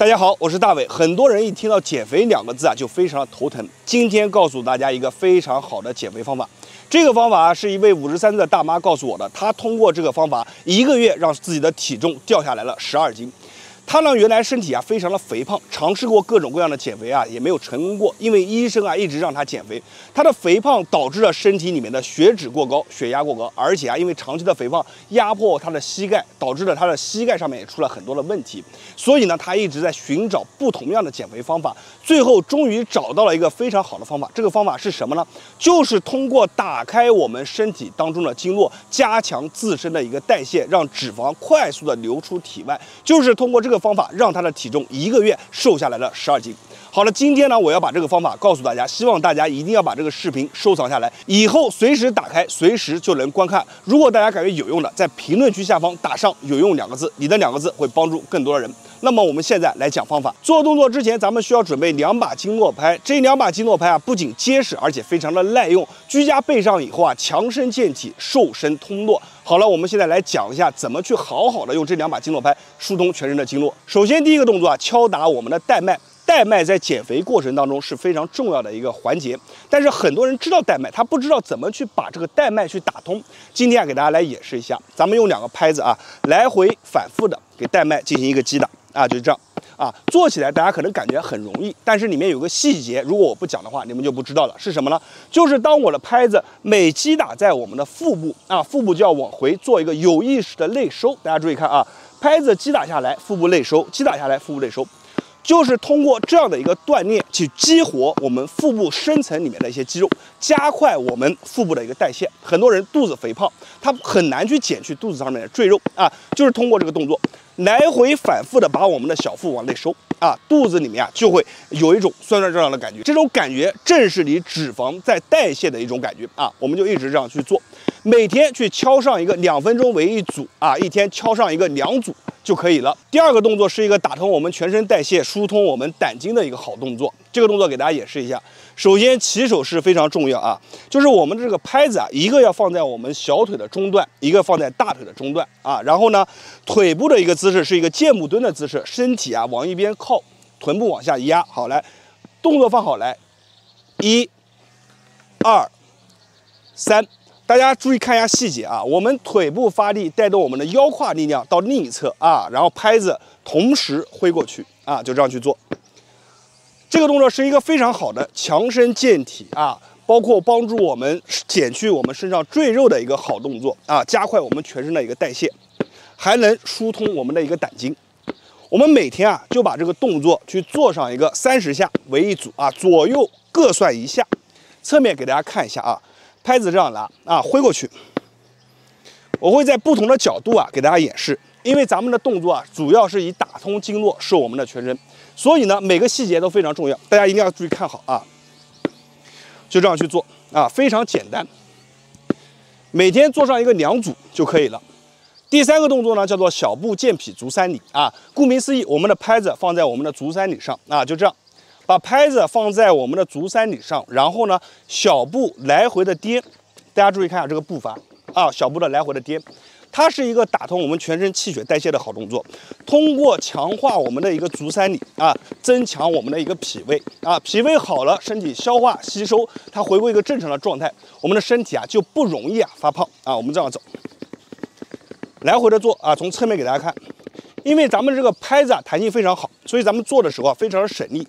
大家好，我是大伟。很多人一听到减肥两个字啊，就非常头疼。今天告诉大家一个非常好的减肥方法。这个方法是一位五十三岁的大妈告诉我的，她通过这个方法一个月让自己的体重掉下来了十二斤。他呢，原来身体啊非常的肥胖，尝试过各种各样的减肥啊，也没有成功过。因为医生啊一直让他减肥，他的肥胖导致了身体里面的血脂过高、血压过高，而且啊因为长期的肥胖压迫他的膝盖，导致了他的膝盖上面也出了很多的问题。所以呢，他一直在寻找不同样的减肥方法，最后终于找到了一个非常好的方法。这个方法是什么呢？就是通过打开我们身体当中的经络，加强自身的一个代谢，让脂肪快速的流出体外。就是通过这个。方法让他的体重一个月瘦下来了十二斤。好了，今天呢，我要把这个方法告诉大家，希望大家一定要把这个视频收藏下来，以后随时打开，随时就能观看。如果大家感觉有用的，在评论区下方打上“有用”两个字，你的两个字会帮助更多的人。那么我们现在来讲方法。做动作之前，咱们需要准备两把经络拍。这两把经络拍啊，不仅结实，而且非常的耐用。居家备上以后啊，强身健体，瘦身通络。好了，我们现在来讲一下怎么去好好的用这两把经络拍疏通全身的经络。首先第一个动作啊，敲打我们的带脉。带脉在减肥过程当中是非常重要的一个环节，但是很多人知道带脉，他不知道怎么去把这个带脉去打通。今天啊，给大家来演示一下，咱们用两个拍子啊，来回反复的给带脉进行一个击打啊，就是这样啊，做起来大家可能感觉很容易，但是里面有个细节，如果我不讲的话，你们就不知道了，是什么呢？就是当我的拍子每击打在我们的腹部啊，腹部就要往回做一个有意识的内收。大家注意看啊，拍子击打下来，腹部内收，击打下来，腹部内收。就是通过这样的一个锻炼，去激活我们腹部深层里面的一些肌肉，加快我们腹部的一个代谢。很多人肚子肥胖，他很难去减去肚子上面的赘肉啊，就是通过这个动作，来回反复的把我们的小腹往内收啊，肚子里面啊就会有一种酸酸胀胀的感觉，这种感觉正是你脂肪在代谢的一种感觉啊，我们就一直这样去做，每天去敲上一个两分钟为一组啊，一天敲上一个两组。就可以了。第二个动作是一个打通我们全身代谢、疏通我们胆经的一个好动作。这个动作给大家演示一下。首先，起手式非常重要啊，就是我们的这个拍子啊，一个要放在我们小腿的中段，一个放在大腿的中段啊。然后呢，腿部的一个姿势是一个箭步蹲的姿势，身体啊往一边靠，臀部往下压。好，来，动作放好来，一、二、三。大家注意看一下细节啊，我们腿部发力带动我们的腰胯力量到另一侧啊，然后拍子同时挥过去啊，就这样去做。这个动作是一个非常好的强身健体啊，包括帮助我们减去我们身上赘肉的一个好动作啊，加快我们全身的一个代谢，还能疏通我们的一个胆经。我们每天啊就把这个动作去做上一个三十下为一组啊，左右各算一下。侧面给大家看一下啊。拍子这样拿啊，挥过去。我会在不同的角度啊给大家演示，因为咱们的动作啊主要是以打通经络、瘦我们的全身，所以呢每个细节都非常重要，大家一定要注意看好啊。就这样去做啊，非常简单，每天做上一个两组就可以了。第三个动作呢叫做小步健脾足三里啊，顾名思义，我们的拍子放在我们的足三里上啊，就这样。把拍子放在我们的足三里上，然后呢，小步来回的颠，大家注意看下这个步伐啊，小步的来回的颠，它是一个打通我们全身气血代谢的好动作。通过强化我们的一个足三里啊，增强我们的一个脾胃啊，脾胃好了，身体消化吸收，它回归一个正常的状态，我们的身体啊就不容易啊发胖啊。我们这样走，来回的做啊，从侧面给大家看，因为咱们这个拍子啊弹性非常好，所以咱们做的时候啊非常的省力。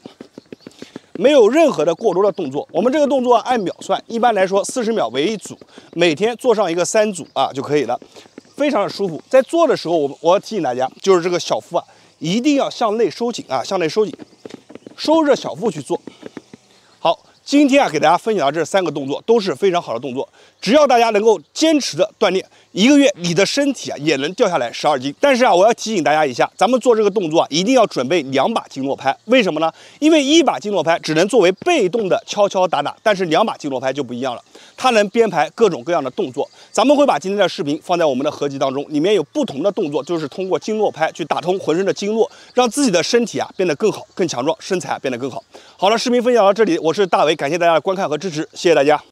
没有任何的过多的动作，我们这个动作按秒算，一般来说四十秒为一组，每天做上一个三组啊就可以了，非常的舒服。在做的时候，我我要提醒大家，就是这个小腹啊，一定要向内收紧啊，向内收紧，收着小腹去做。今天啊给大家分享的这三个动作都是非常好的动作，只要大家能够坚持的锻炼。一个月，你的身体啊也能掉下来十二斤。但是啊，我要提醒大家一下，咱们做这个动作啊，一定要准备两把经络拍。为什么呢？因为一把经络拍只能作为被动的敲敲打打，但是两把经络拍就不一样了，它能编排各种各样的动作。咱们会把今天的视频放在我们的合集当中，里面有不同的动作，就是通过经络拍去打通浑身的经络，让自己的身体啊变得更好、更强壮，身材啊变得更好。好了，视频分享到这里，我是大伟，感谢大家的观看和支持，谢谢大家。